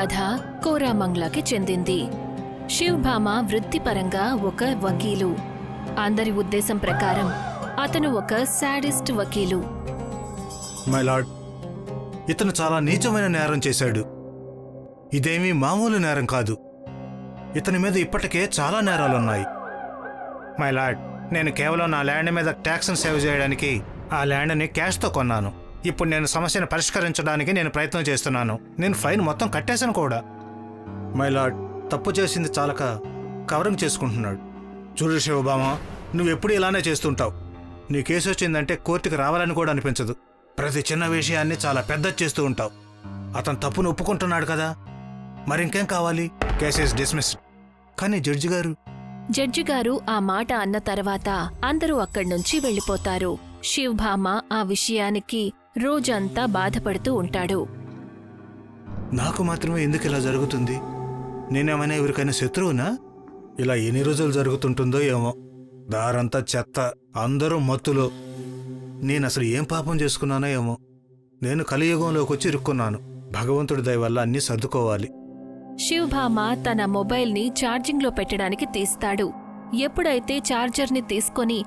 కథ కోరామంగ్లాకి చెందింది. శివభామ వృత్తిపరంగా ఒక వకీలు. అందరి ఉద్దేశం ప్రకారం అతను ఒక సాడిస్ట్ వకీలు. మై లార్డ్ ఇతను చాలా నీచమైన నేరం చేశాడు. ఇదేమీ మామూలు నేరం కాదు. ఇతని మీద ఇప్పటికే చాలా నేరాలున్నాయి. మై లార్డ్ నేను కేవలం నా ల్యాండ్ మీద ట్యాక్స్ను సేవ్ చేయడానికి ఆ ల్యాండ్ని క్యాష్తో కొన్నాను. ఇప్పుడు నేను సమస్యను పరిష్కరించడానికి నేను ప్రయత్నం చేస్తున్నాను. నేను ఫైన్ మొత్తం కట్టేశాను కూడా. మై లార్డ్ తప్పు చేసింది చాలక కవరింగ్ చేసుకుంటున్నాడు. చూడు శివబామ నువ్వు ఎప్పుడు ఇలానే చేస్తుంటావు. నీ కేసు వచ్చిందంటే కోర్టుకి రావాలని కూడా అనిపించదు. ప్రతి చిన్న విషయాన్ని చాలా పెద్ద చేస్తూ ఉంటావు. అతను తప్పును ఒప్పుకుంటున్నాడు కదా. మరింకేం కావాలి? కేసెస్ డిస్మిస్ కానీ జడ్జి గారు? జడ్జి గారు ఆ మాట అన్న తర్వాత అందరూ అక్కడి నుంచి వెళ్ళిపోతారు. శివభామ ఆ విషయానికి రోజంతా బాధపడుతూ ఉంటాడు. నాకు మాత్రమే ఎందుకు ఇలా జరుగుతుంది? నేనేమైనా ఎవరికైనా శత్రువునా? ఇలా ఎన్ని రోజులు జరుగుతుంటుందో ఏమో. దారంతా చెత్త అందరూ మత్తులో. నేను అసలు ఏం పాపం చేసుకున్నానో ఏమో. నేను కలియుగంలోకి వచ్చి ఇరుక్కున్నాను. భగవంతుడి దయ వల్ల అన్నీ సర్దుకోవాలి. శివభామ తన మొబైల్ని ఛార్జింగ్లో పెట్టడానికి తీస్తాడు. ఎప్పుడైతే ఛార్జర్ని తీసుకొని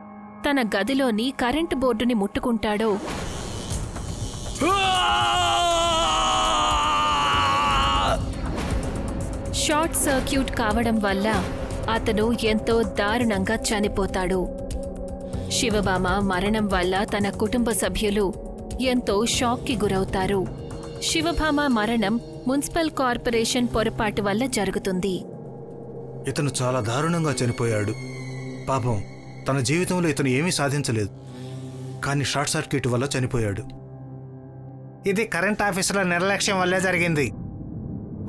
తన గదిలోని కరెంటు బోర్డుని ముట్టుకుంటాడో షార్ట్ సర్క్యూట్ కావడం వల్ల అతను ఎంతో దారుణంగా చనిపోతాడు. శివబామ మరణం వల్ల తన కుటుంబ సభ్యులు ఎంతో షాక్కి గురవుతారు. శివభామ మరణం మున్సిపల్ కార్పొరేషన్ పొరపాటు వల్ల జరుగుతుంది. ఇతను చాలా దారుణంగా చనిపోయాడు. పాపం తన జీవితంలో ఇతను ఏమీ సాధించలేదు. కానీ షార్ట్ సర్క్యూట్ వల్ల చనిపోయాడు. ఇది కరెంట్ ఆఫీసుల నిర్లక్ష్యం వల్లే జరిగింది.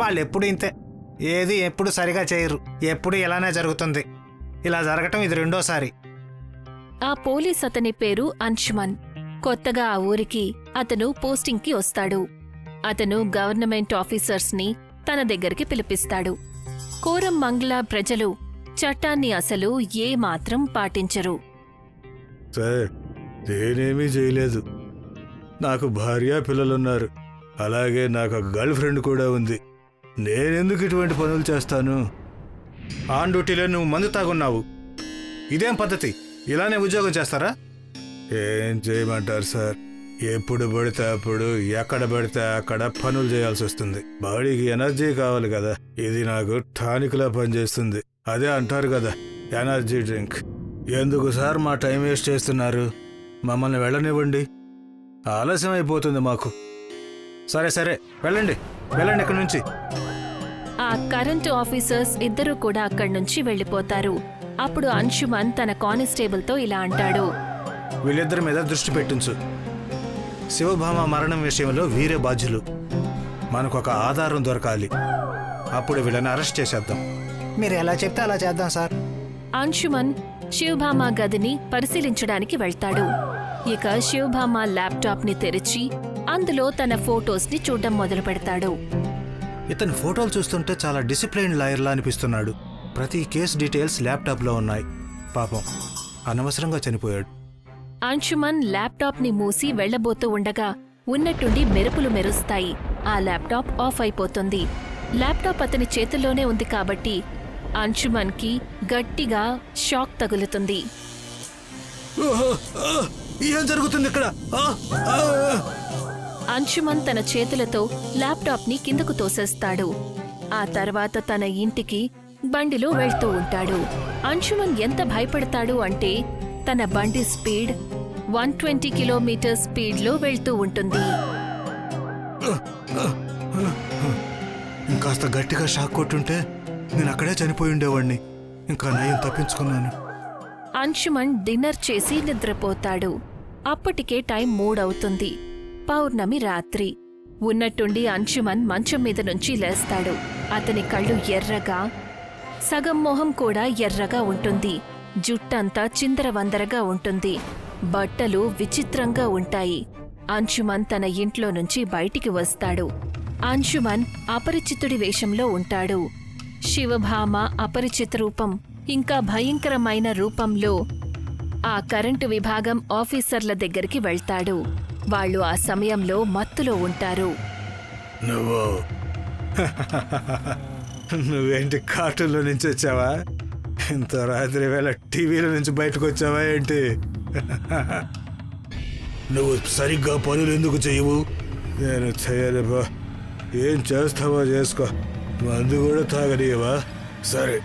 వాళ్ళు ఎప్పుడు ఇంతే? ఏది ఎప్పుడు సరిగా చేయరు ఎప్పుడు ఇలానే జరుగుతుంది. ఇలా జరగటం ఇది రెండోసారి. ఆ పోలీస్ అతని పేరు అంశుమన్ కొత్తగా ఆ ఊరికి అతను పోస్టింగ్కి వస్తాడు. అతను గవర్నమెంట్ ఆఫీసర్స్ని తన దగ్గరికి పిలిపిస్తాడు. కోరం మంగ్లా ప్రజలు చట్టాన్ని అసలు ఏమాత్రం పాటించరు. సార్ నేనేమీ చేయలేదు. నాకు భార్య పిల్లలున్నారు. అలాగే నాకు ఒక గర్ల్ ఫ్రెండ్ కూడా ఉంది. నేనెందుకు ఇటువంటి పనులు చేస్తాను? ఆన్ డ్యూటీలో నువ్వు మందు తాగున్నావు. ఇదేం పద్ధతి? ఇలానే ఉద్యోగం చేస్తారా? ఏం చేయమంటారు సార్? ఎప్పుడు పడితే అప్పుడు ఎక్కడ పడితే అక్కడ పనులు చేయాల్సి వస్తుంది. బాడీకి ఎనర్జీ కావాలి కదా. ఇది నాకు టానిక్లా పనిచేస్తుంది. అదే అంటారు కదా ఎనర్జీ డ్రింక్. ఎందుకు సార్ మా టైం వేస్ట్ చేస్తున్నారు? మమ్మల్ని వెళ్ళనివ్వండి. ఆలస్యం అయిపోతుంది మాకు. సరే సరే వెళ్ళండి. వెళ్ళండి ఇక్కడి నుంచి. ఆ కరెంటు ఆఫీసర్స్ ఇద్దరూ కూడా అక్కడి నుంచి వెళ్ళిపోతారు. అప్పుడు అంశుమన్ తన కానిస్టేబుల్తో ఇలా అంటాడు. వీళ్ళిద్దరి మీద దృష్టి పెట్టించు. శివభామ మరణం విషయంలో వీరే బాధ్యులు. మనకు ఒక ఆధారం దొరకాలి. అప్పుడు వీళ్ళని అరెస్ట్ చేసేద్దాం. మీరు ఎలా చెప్తే అలా చేద్దాం సార్. అంశుమన్ శివభామ గదిని పరిశీలించడానికి వెళ్తాడు. ఇక శివభామ ల్యాప్టాప్ని తెరిచి అందులో తన ఫోటోస్ని చూడడం మొదలు పెడతాడు. ఇతని ఫోటోలు చూస్తుంటే చాలా డిసిప్లైన్ లాయర్లా అనిపిస్తున్నాడు. ప్రతి కేస్ డీటెయిల్స్ ల్యాప్టాప్లో ఉన్నాయి. పాపం అనవసరంగా చనిపోయాడు. అంశుమన్ ల్యాప్టాప్ని మూసి వెళ్ళబోతూ ఉండగా ఉన్నట్టుండి మెరుపులు మెరుస్తాయి. ఆ ల్యాప్టాప్ ఆఫ్ అయిపోతుంది. ల్యాప్టాప్ అతని చేతుల్లోనే ఉంది కాబట్టి అంశుమన్కి గట్టిగా షాక్ తగులుతుంది. ఏం జరుగుతుంది ఇక్కడ! అంశుమన్ తన చేతులతో ల్యాప్టాప్ని కిందకు తోసేస్తాడు. ఆ తర్వాత తన ఇంటికి బండిలో వెళ్తూ ఉంటాడు. అంశుమన్ ఎంత భయపడతాడు అంటే తన బండి స్పీడ్ వన్ ట్వంటీ కిలోమీటర్ స్పీడ్లో వెళ్తూ ఉంటుంది. ఇంకాస్త గట్టిగా షాక్ కొట్టుంటే నేను అక్కడే చనిపోయి ఉండేవాడిని. ఇంకా నయం తప్పించుకున్నాను. అంశుమన్ డిన్నర్ చేసి నిద్రపోతాడు. అప్పటికే టైం మూడవుతుంది. పౌర్ణమి రాత్రి. ఉన్నట్టుండి అంశుమన్ మంచం మీద నుంచి లేస్తాడు. అతని కళ్ళు ఎర్రగా సగం మొహం కూడా ఎర్రగా ఉంటుంది. జుట్టంతా చిందరవందరగా ఉంటుంది. బట్టలు విచిత్రంగా ఉంటాయి. అంశుమన్ తన ఇంట్లో నుంచి బయటికి వస్తాడు. అంశుమన్ అపరిచితుడి వేషంలో ఉంటాడు. శివభామ అపరిచిత రూపం ఇంకా భయంకరమైన రూపంలో ఆ కరెంటు విభాగం ఆఫీసర్ల దగ్గరికి వెళ్తాడు. వాళ్ళు ఆ సమయంలో మత్తులో ఉంటారు. నువ్వు. నువ్వేంటి కార్టూన్లో నుంచి వచ్చావా? ఇంత రాత్రి వేళ టీవీలో నుంచి బయటకు వచ్చావా ఏంటి? నువ్వు సరిగ్గా పనులు ఎందుకు చేయవు? నేను చేయలేబా ఏం చేస్తావో చేసుకో. మందు కూడా తాగనీయవా? సరే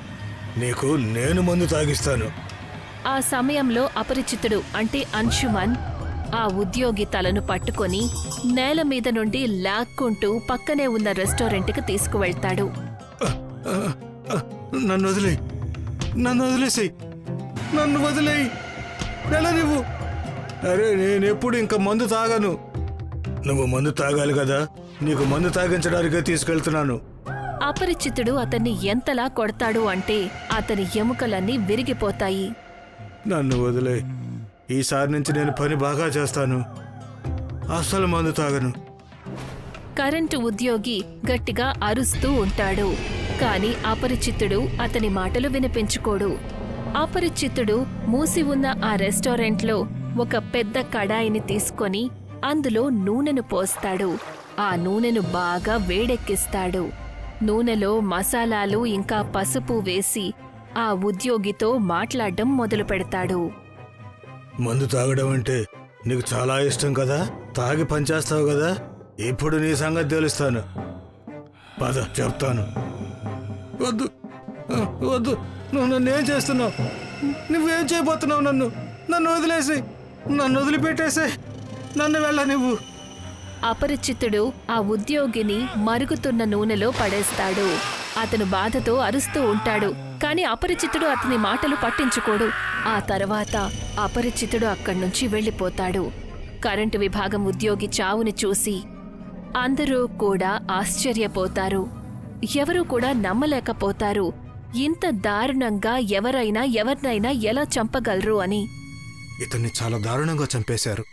నీకు నేను మందు తాగిస్తాను. ఆ సమయంలో అపరిచితుడు అంటే అంశుమన్ ఆ ఉద్యోగి తలను పట్టుకొని నేల మీద నుండి లాక్కుంటూ పక్కనే ఉన్న రెస్టారెంట్కి తీసుకువెళ్తాడు. నన్ను వదిలేయి. నన్ను వదిలేసేయి. నన్ను వదిలేయి. వెళ్ళనివ్వు అరే నేనెప్పుడు ఇంకా మందు తాగాను. నువ్వు మందు తాగాలి కదా? నీకు మందు తాగించడానికే తీసుకెళ్తున్నాను. అపరిచితుడు అతన్ని ఎంతలా కొడతాడు అంటే అతని ఎముకలన్నీ విరిగిపోతాయి. నన్ను వదిలేయి. ఈసారి నుంచి నేను పని బాగా చేస్తాను. అస్సలు మందు తాగను. కరెంటు ఉద్యోగి గట్టిగా అరుస్తూ ఉంటాడు. కాని అపరిచితుడు అతని మాటలు వినిపించుకోడు. అపరిచితుడు మూసి ఉన్న ఆ రెస్టారెంట్లో ఒక పెద్ద కడాయిని తీసుకొని అందులో నూనెను పోస్తాడు. ఆ నూనెను బాగా వేడెక్కిస్తాడు. నూనెలో మసాలాలు ఇంకా పసుపు వేసి ఆ ఉద్యోగితో మాట్లాడడం మొదలు పెడతాడు మందు తాగడం అంటే నీకు చాలా ఇష్టం కదా? తాగి పనిచేస్తావు కదా? ఇప్పుడు నీ సంగతి తెలుస్తాను. పద చెప్తాను. వద్దు. వద్దు. నువ్వు నన్ను ఏం చేస్తున్నావు? నువ్వేం చేయబోతున్నావు నన్ను? నన్ను వదిలేసి నన్ను వదిలిపెట్టేసే నన్ను వెళ్ళ నువ్వు. అపరిచితుడు ఆ ఉద్యోగిని మరుగుతున్న నూనెలో పడేస్తాడు. అతను బాధతో అరుస్తూ ఉంటాడు. కాని అపరిచితుడు అతని మాటలు పట్టించుకోడు. ఆ తర్వాత అపరిచితుడు అక్కడి నుంచి వెళ్ళిపోతాడు. కరెంటు విభాగం ఉద్యోగి చావుని చూసి అందరూ కూడా ఆశ్చర్యపోతారు. ఎవరూ కూడా నమ్మలేకపోతారు. ఇంత దారుణంగా ఎవరైనా ఎవరినైనా ఎలా చంపగలరు అని. ఇతన్ని చాలా దారుణంగా చంపేశారు.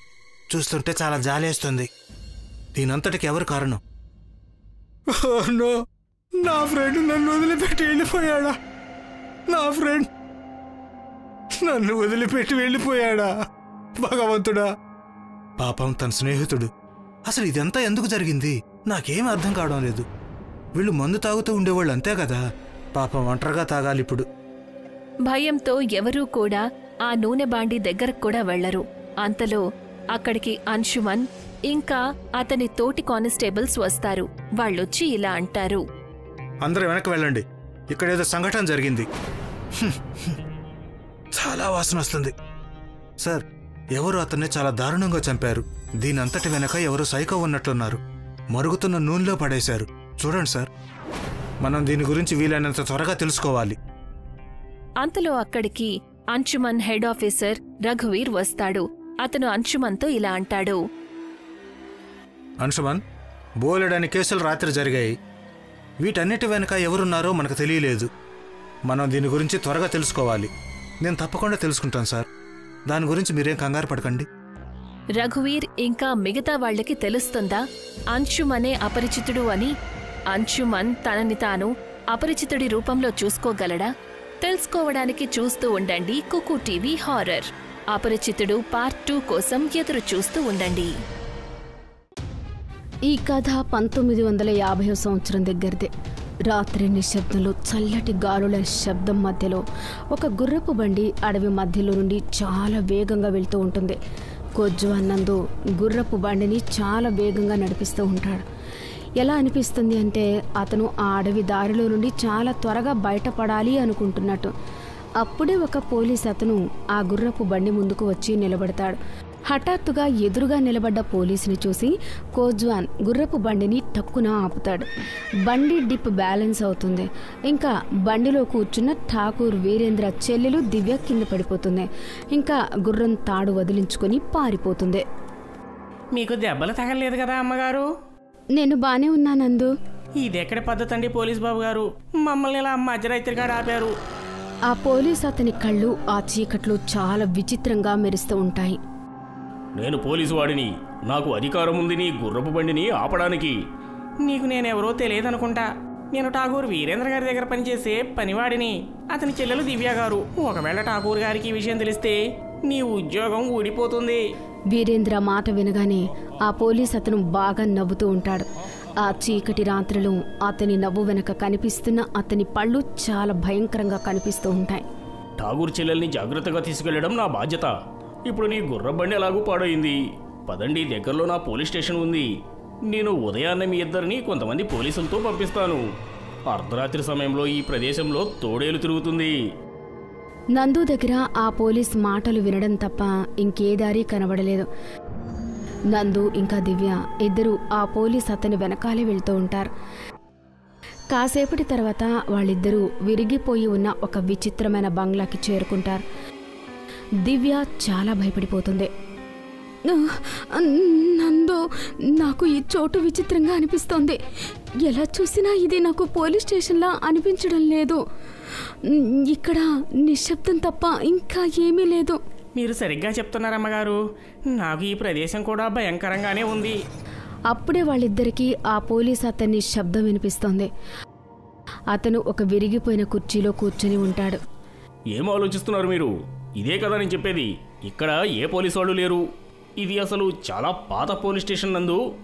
చూస్తుంటే చాలా జాలేస్తుంది. దీనంతటికి ఎవరు కారణం? నా ఫ్రెండ్ నన్ను వదిలిపెట్టి వెళ్ళిపోయాడా? నా ఫ్రెండ్ నన్ను వదిలిపెట్టి వెళ్ళిపోయాడా? భగవంతుడా పాపం తన స్నేహితుడు. అసలు ఇదంతా ఎందుకు జరిగింది? నాకేం అర్థం కావడం లేదు. వీళ్ళు మందు తాగుతూ ఉండేవాళ్ళు అంతే కదా? పాపం ఒంటరిగా తాగాలి ఇప్పుడు. భయంతో ఎవరూ కూడా ఆ నూనె బాండి దగ్గరకు కూడా వెళ్ళరు అంతలో అక్కడికి అంశుమన్ ఇంకా అతని తోటి కానిస్టేబుల్స్ వస్తారు. వాళ్ళొచ్చి ఇలా అంటారు. అందరూ వెనక్కి వెళ్ళండి. ఇక్కడ ఏదో సంఘటన జరిగింది. చాలా వాసన వస్తుంది. సార్ ఎవరు అతన్ని చాలా దారుణంగా చంపారు. దీనంతటి వెనక ఎవరు సైకో ఉన్నట్లున్నారు. మరుగుతున్న నూనెలో పడేశారు. చూడండి సార్. మనం దీని గురించి వీలైనంత త్వరగా తెలుసుకోవాలి. అంతలో అక్కడికి అంశుమన్ హెడ్ ఆఫీసర్ రఘువీర్ వస్తాడు. అతను అంశుమన్తో ఇలా అంటాడు. అంశుమన్ బోలెడని కేసులు రాత్రి జరిగాయి. వీటన్నిటి వెనుక ఎవరున్నారో మనకు తెలియలేదు. మనం దీని గురించి త్వరగా తెలుసుకోవాలి. నేను తప్పకుండా తెలుసుకుంటాను సార్. దాని గురించి మీరేం కంగారు పడకండి. రఘువీర్ ఇంకా మిగతా వాళ్ళకి తెలుస్తుందా? అంశుమనే అపరిచితుడు అని? అంశుమన్ తనని తాను అపరిచితుడి రూపంలో చూసుకోగలడా? తెలుసుకోవడానికి చూస్తూ ఉండండి Kuku TV horror. Aparichitudu part two కోసం ఎదురు చూస్తూ ఉండండి. ఈ కథ పంతొమ్మిది వందల యాభై సంవత్సరం దగ్గరదే. రాత్రి నిశ్శబ్దంలో చల్లటి గాలుల శబ్దం మధ్యలో ఒక గుర్రపు బండి అడవి మధ్యలో నుండి చాలా వేగంగా వెళ్తూ ఉంటుంది. కొజ్జు అన్నందు గుర్రపు బండిని చాలా వేగంగా నడిపిస్తూ ఉంటాడు. ఎలా అనిపిస్తుంది అంటే అతను ఆ అడవి దారిలో నుండి చాలా త్వరగా బయటపడాలి అనుకుంటున్నట్టు. అప్పుడే ఒక పోలీస్ అతను ఆ గుర్రపు బండి ముందుకు వచ్చి నిలబడతాడు. హఠాత్తుగా ఎదురుగా నిలబడ్డ పోలీసుని చూసి కోజ్వాన్ గుర్రపు బండిని టక్కున ఆపుతాడు. బండి డిప్ బ్యాలెన్స్ అవుతుంది. ఇంకా బండిలో కూర్చున్న ఠాకూర్ వీరేంద్ర చెల్లెలు దివ్య కింద పడిపోతుంది. ఇంకా గుర్రం తాడు వదిలించుకొని పారిపోతుంది. మీకు దెబ్బలు తగలలేదు కదా అమ్మగారు? నేను బానే ఉన్నానందు ఇది ఎక్కడ పద్ధతి అండి పోలీస్ బాబు గారు? మమ్మల్ని ఇలా మధ్యరైతుగా ఆపారు ఆ పోలీస్ అతని కళ్ళు ఆ చీకట్లో చాలా విచిత్రంగా మెరుస్తూ ఉంటాయి. నేను పోలీసు వాడిని. నాకు అధికారం ఉంది నీ గుర్రపు బండిని ఆపడానికి. నీకు నేనెవరో తెలియదనుకుంటా. నేను ఠాగూర్ వీరేంద్ర గారి దగ్గర పనిచేసే పనివాడిని. అతని చెల్లెలు దివ్య గారు. ఒకవేళ ఠాగూర్ గారికి ఈ విషయం తెలిస్తే నీ ఉద్యోగం ఊడిపోతుంది. వీరేంద్ర మాట వినగానే ఆ పోలీస్ అతను బాగా నవ్వుతూ ఉంటాడు. ఆ చీకటి రాత్రిలో అతని నవ్వు వెనక కనిపిస్తున్న అతని పళ్ళు చాలా భయంకరంగా కనిపిస్తూ ఉంటాయి. ఠాగూర్ చెల్లెల్ని జాగ్రత్తగా తీసుకెళ్ళడం నా బాధ్యత. ఇప్పుడు నీ గుర్రబండి ఎలాగూ పాడైంది? పదండి దగ్గరలో నా పోలీస్ స్టేషన్ ఉంది. నేను ఉదయాన్నే మీ ఇద్దరిని కొంతమంది పోలీసులతో పంపిస్తాను. అర్ధరాత్రి సమయంలో ఈ ప్రదేశంలో తోడేలు తిరుగుతుంది. నందు దగ్గర ఆ పోలీస్ మాటలు వినడం తప్ప ఇంకే దారి కనబడలేదు. నందు ఇంకా దివ్య ఇద్దరు ఆ పోలీస్ అతని వెనకాలే వెళ్తూ ఉంటారు. కాసేపటి తర్వాత వాళ్ళిద్దరూ విరిగిపోయి ఉన్న ఒక విచిత్రమైన బంగ్లాకి చేరుకుంటారు. దివ్య చాలా భయపడిపోతుంది. నందు నాకు ఈ చోటు విచిత్రంగా అనిపిస్తోంది. ఎలా చూసినా ఇది నాకు పోలీస్ స్టేషన్లా అనిపించడం లేదు. ఇక్కడ నిశ్శబ్దం తప్ప ఇంకా ఏమీ లేదు. మీరు సరిగ్గా చెప్తున్నారమ్మగారు నాకు ఈ ప్రదేశం కూడా భయంకరంగానే ఉంది. అప్పుడే వాళ్ళిద్దరికీ ఆ పోలీస్ అతన్ని శబ్దం వినిపిస్తోంది. అతను ఒక విరిగిపోయిన కుర్చీలో కూర్చుని ఉంటాడు. ఏం ఆలోచిస్తున్నారు మీరు? ఇదే కదా నేను చెప్పేది. ఇక్కడ ఏ పోలీసు వాళ్ళు లేరు? ఇది అసలు చాలా పాత పోలీస్ స్టేషన్ నందు.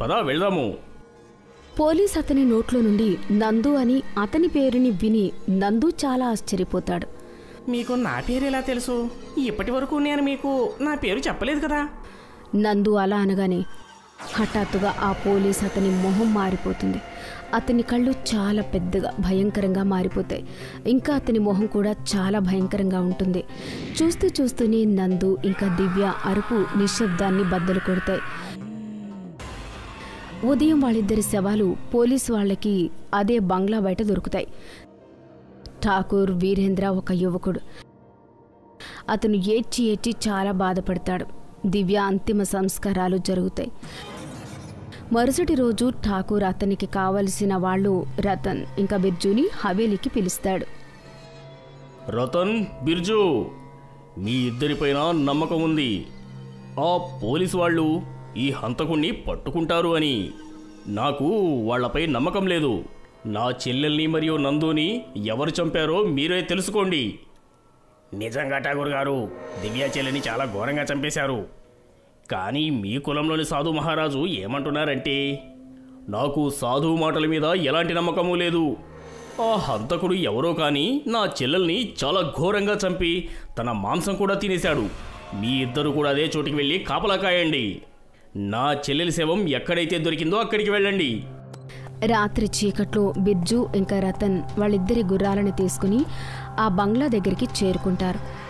పదా వెళ్దాము. పోలీస్ అతని నోట్లో నుండి నందు అని అతని పేరుని విని నందు చాలా ఆశ్చర్యపోతాడు. మీకు నా పేరు ఎలా తెలుసు? ఇప్పటి వరకు నేను మీకు నా పేరు చెప్పలేదు కదా? నందు అలా అనగానే హఠాత్తుగా ఆ పోలీస్ అతని మొహం మారిపోతుంది. అతని కళ్ళు చాలా పెద్దగా భయంకరంగా మారిపోతాయి. ఇంకా అతని మొహం కూడా చాలా భయంకరంగా ఉంటుంది. చూస్తూ చూస్తూనే నందు ఇంకా దివ్య అరుపు నిశ్శబ్దాన్ని బద్దలు కొడతాయి. ఉదయం వాళ్ళిద్దరి శవాలు పోలీసు వాళ్ళకి అదే బంగ్లా బయట దొరుకుతాయి. ఠాకూర్ వీరేంద్ర ఒక యువకుడు. అతను ఏడ్చి ఏడ్చి చాలా బాధపడతాడు. దివ్య అంతిమ సంస్కారాలు జరుగుతాయి. మరుసటి రోజు ఠాకూర్ అతనికి కావలసిన వాళ్ళు రతన్ ఇంకా బిర్జుని హవేలీకి పిలుస్తాడు. రతన్ బిర్జు మీ ఇద్దరిపైన నమ్మకం ఉంది. ఆ పోలీసు వాళ్ళు ఈ హంతకుణ్ణి పట్టుకుంటారు అని. నాకు వాళ్ళపై నమ్మకం లేదు. నా చెల్లెల్ని మరియు నందుని ఎవరు చంపారో మీరే తెలుసుకోండి. నిజంగా ఠాగూర్ గారు దివ్య చెల్లెని చాలా ఘోరంగా చంపేశారు. కానీ మీ కులంలోని సాధు మహారాజు ఏమంటున్నారంటే నాకు సాధువు మాటల మీద ఎలాంటి నమ్మకము లేదు. ఆ హంతకుడు ఎవరో కానీ నా చెల్లెల్ని చాలా ఘోరంగా చంపి తన మాంసం కూడా తినేశాడు. మీ ఇద్దరు కూడా అదే చోటికి వెళ్ళి కాపలా కాయండి. నా చెల్లెలి శవం ఎక్కడైతే దొరికిందో అక్కడికి వెళ్ళండి. రాత్రి చీకట్లో బిర్జు ఇంకా రతన్ వాళ్ళిద్దరి గుర్రాలను తీసుకుని ఆ బంగ్లా దగ్గరికి చేరుకుంటారు.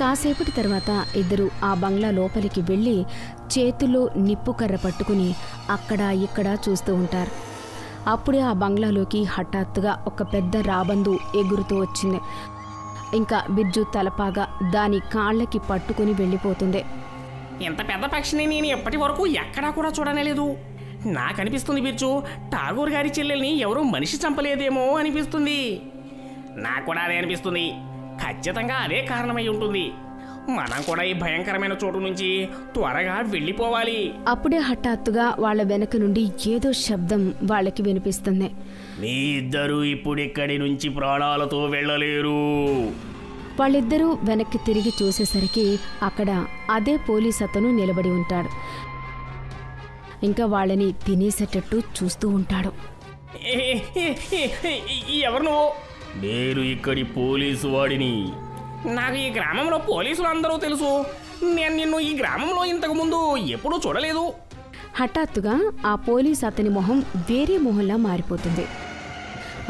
కాసేపటి తర్వాత ఇద్దరు ఆ బంగ్లా లోపలికి వెళ్ళి చేతిలో నిప్పు కర్ర పట్టుకుని అక్కడ ఇక్కడ చూస్తూ ఉంటారు. అప్పుడే ఆ బంగ్లాలోకి హఠాత్తుగా ఒక పెద్ద రాబందు ఎగురుతూ వచ్చింది. ఇంకా బిర్జు తలపాగా దాని కాళ్ళకి పట్టుకుని వెళ్ళిపోతుంది. ఇంత పెద్ద పక్షిని నేను ఎప్పటి వరకు ఎక్కడా కూడా చూడనేలేదు నాకు అనిపిస్తుంది ఠాగూర్ గారి చెల్లెల్ని ఎవరూ మనిషి చంపలేదేమో అనిపిస్తుంది. నాకు కూడా అదే అనిపిస్తుంది. ఖచ్చితంగా అదే కారణమై ఉంటుంది. మనం కూడా ఈ భయంకరమైన చోటు నుంచి త్వరగా వెళ్ళిపోవాలి. అప్పుడే హఠాత్తుగా వాళ్ళ వెనక నుండి ఏదో శబ్దం వాళ్ళకి వినిపిస్తుంది. మీ ఇద్దరు ఇప్పుడు ఇక్కడి నుంచి ప్రాణాలతో వెళ్ళలేరు. వాళ్ళిద్దరూ వెనక్కి తిరిగి చూసేసరికి అక్కడ అదే పోలీస్ అతను నిలబడి ఉంటాడు. ఇంకా వాళ్ళని తినేసేటట్టు చూస్తూ ఉంటాడు. ఎవరు నువ్వు? నేను ఇక్కడి పోలీసు వాడిని. నాకు ఈ గ్రామంలో పోలీసులు అందరూ తెలుసు. నేను నిన్ను ఈ గ్రామంలో ఇంతకు ముందు ఎప్పుడూ చూడలేదు. హఠాత్తుగా ఆ పోలీస్ అతని మొహం వేరే మొహంలా మారిపోతుంది.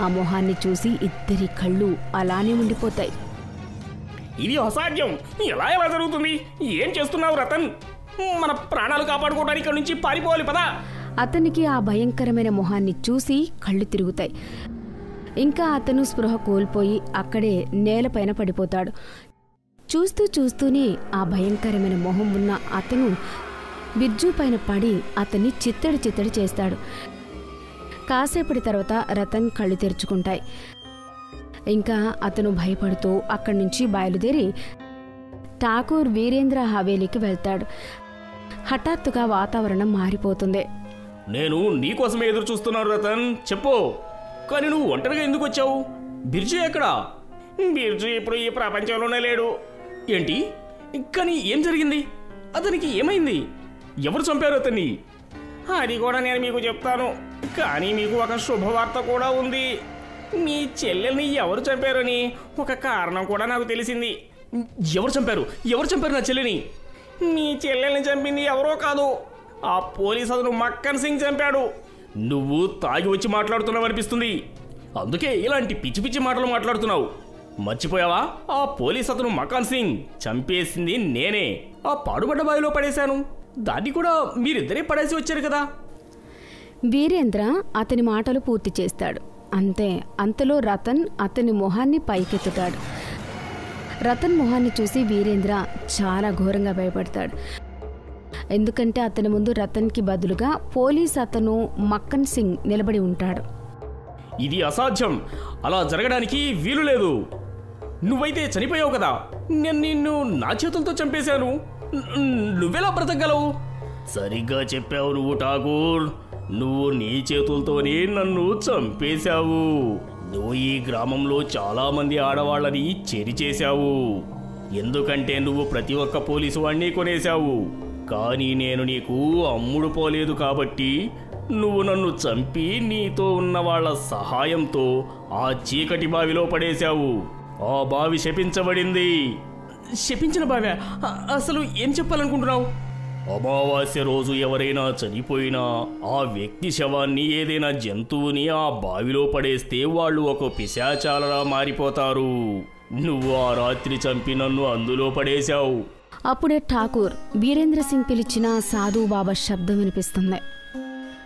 ఆ మొహాన్ని చూసి ఇద్దరి కళ్ళు అలానే ఉండిపోతాయి. ఇది అసాధ్యం. ఎలా ఎలా జరుగుతుంది? ఏం చేస్తున్నావు రతన్? మన ప్రాణాలు కాపాడుకోవడానికి ఇక్కడి నుంచి పారిపోవాలి పదా. అతనికి ఆ భయంకరమైన మొహాన్ని చూసి కళ్ళు తిరుగుతాయి. ఇంకా అతను స్పృహ కోల్పోయి అక్కడే నేలపైన పడిపోతాడు. చూస్తూ చూస్తూనే ఆ భయంకరమైన మొహం ఉన్న అతను బిర్జు పైన పడి అతన్ని చిత్తడి చిత్తడి చేస్తాడు. కాసేపటి తర్వాత రతన్ కళ్ళు తెరుచుకుంటాయి. ఇంకా అతను భయపడుతూ అక్కడి నుంచి బయలుదేరి ఠాకూర్ వీరేంద్ర హవేలీకి వెళ్తాడు. హఠాత్తుగా వాతావరణం మారిపోతుంది. నేను నీకోసమే ఎదురు చూస్తున్నాను రతన్. చెప్పు. కానీ నువ్వు ఒంటరిగా ఎందుకు వచ్చావు? బిర్జు ఎక్కడా? బిర్జు ఇప్పుడు ఈ ప్రపంచంలోనే లేడు. ఏంటి? కానీ ఏం జరిగింది? అతనికి ఏమైంది? ఎవరు చంపారు అతన్ని? అది కూడా నేను మీకు చెప్తాను. కానీ మీకు ఒక శుభవార్త కూడా ఉంది. మీ చెల్లెల్ని ఎవరు చంపారని ఒక కారణం కూడా నాకు తెలిసింది. ఎవరు చంపారు? ఎవరు చంపారు నా చెల్లిని? మీ చెల్లెల్ని చంపింది ఎవరో కాదు. ఆ పోలీస్ అతను మక్కన్ సింగ్ చంపాడు. నువ్వు తాగి వచ్చి మాట్లాడుతున్నావు అనిపిస్తుంది. అందుకే ఇలాంటి పిచ్చి పిచ్చి మాటలు మాట్లాడుతున్నావు. మర్చిపోయావా? ఆ పోలీస్ అతను మకాన్ సింగ్. చంపేసింది నేనే. ఆ పాడుబడ్డ బావిలో పడేశాను. దాన్ని కూడా మీరిద్దరే పడేసి వచ్చారు కదా. వీరేంద్ర అతని మాటలు పూర్తి చేస్తాడు. అంతే అంతలో రతన్ అతని మొహాన్ని పైకెత్తుతాడు. రతన్ మొహాన్ని చూసి వీరేంద్ర చాలా ఘోరంగా భయపడతాడు. ఎందుకంటే అతని ముందు రతన్కి బదులుగా పోలీస్ అతను మక్కన్ సింగ్ నిలబడి ఉంటాడు. ఇది అసాధ్యం. అలా జరగడానికి వీలు లేదు. నువ్వైతే చనిపోయావు కదా. నేను నిన్ను నా చేతులతో చంపేశాను. నువ్వెలా బ్రతకగలవు? సరిగ్గా చెప్పావు నువ్వు ఠాగూర్. నువ్వు నీ చేతులతోనే నన్ను చంపేశావు. నువ్వు ఈ గ్రామంలో చాలా మంది ఆడవాళ్ళని చేరి చేశావు ఎందుకంటే నువ్వు ప్రతి ఒక్క పోలీసు వాడిని కొనేశావు. కానీ నేను నీకు అమ్ముడు పోలేదు కాబట్టి నువ్వు నన్ను చంపి నీతో ఉన్న వాళ్ళ సహాయంతో ఆ చీకటి బావిలో పడేశావు. ఆ బావి శపించబడింది. శపించిన బావి? అసలు ఏం చెప్పాలనుకుంటున్నావు? అమావాస్య రోజు ఎవరైనా చనిపోయినా ఆ వ్యక్తి శవాన్ని ఏదైనా జంతువుని ఆ బావిలో పడేస్తే వాళ్ళు ఒక పిశాచాలలా మారిపోతారు. నువ్వు ఆ రాత్రి చంపి నన్ను అందులో పడేశావు. అప్పుడే ఠాకూర్ వీరేంద్ర సింగ్ పిలిచిన సాధు బాబా శబ్దం వినిపిస్తుంది.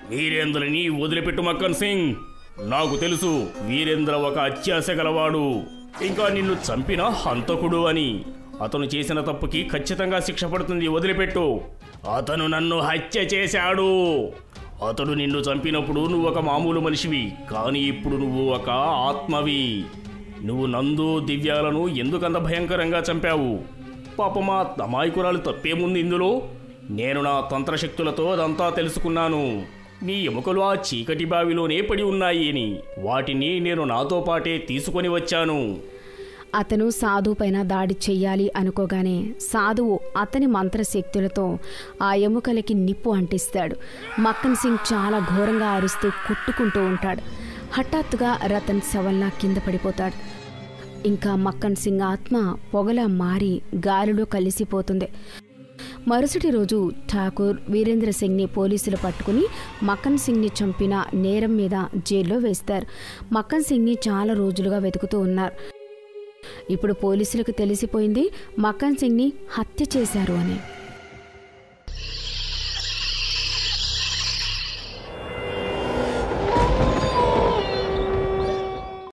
వీరేంద్రని వదిలిపెట్టు మక్కన్ సింగ్. నాకు తెలుసు వీరేంద్ర ఒక అత్యాశ గలవాడు. ఇంకా నిన్ను చంపిన హంతకుడు అని. అతను చేసిన తప్పుకి ఖచ్చితంగా శిక్ష పడుతుంది వదిలిపెట్టు. అతను నన్ను హత్య చేశాడు. అతడు నిన్ను చంపినప్పుడు నువ్వు ఒక మామూలు మనిషివి కానీ ఇప్పుడు నువ్వు ఒక ఆత్మవి. నువ్వు నందు దివ్యాలను ఎందుకంత భయంకరంగా చంపావు? పాపమా అమాయకురాలు తప్పేముంది ఇందులో? నేను నా తంత్రశక్తులతో అదంతా తెలుసుకున్నాను. నీ ఎముకలు ఆ చీకటి బావిలోనే పడి ఉన్నాయి అని వాటిని నేను నాతో పాటే తీసుకొని వచ్చాను. అతను సాధు పైన దాడి చెయ్యాలి అనుకోగానే సాధువు అతని మంత్రశక్తులతో ఆ ఎముకలకి నిప్పు అంటిస్తాడు. మక్కన్ సింగ్ చాలా ఘోరంగా అరుస్తూ కుట్టుకుంటూ ఉంటాడు. హఠాత్తుగా రతన్ శవల్లా కింద పడిపోతాడు. ఇంకా మక్కన్ సింగ్ ఆత్మ పొగలా మారి గాలిలో కలిసిపోతుంది. మరుసటి రోజు ఠాకూర్ వీరేంద్ర సింగ్ని పోలీసులు పట్టుకుని మక్కన్ సింగ్ని చంపిన నేరం మీద జైల్లో వేస్తారు. మక్కన్ సింగ్ని చాలా రోజులుగా వెతుకుతూ ఉన్నారు. ఇప్పుడు పోలీసులకు తెలిసిపోయింది మక్కన్ సింగ్ని హత్య చేశారు అని.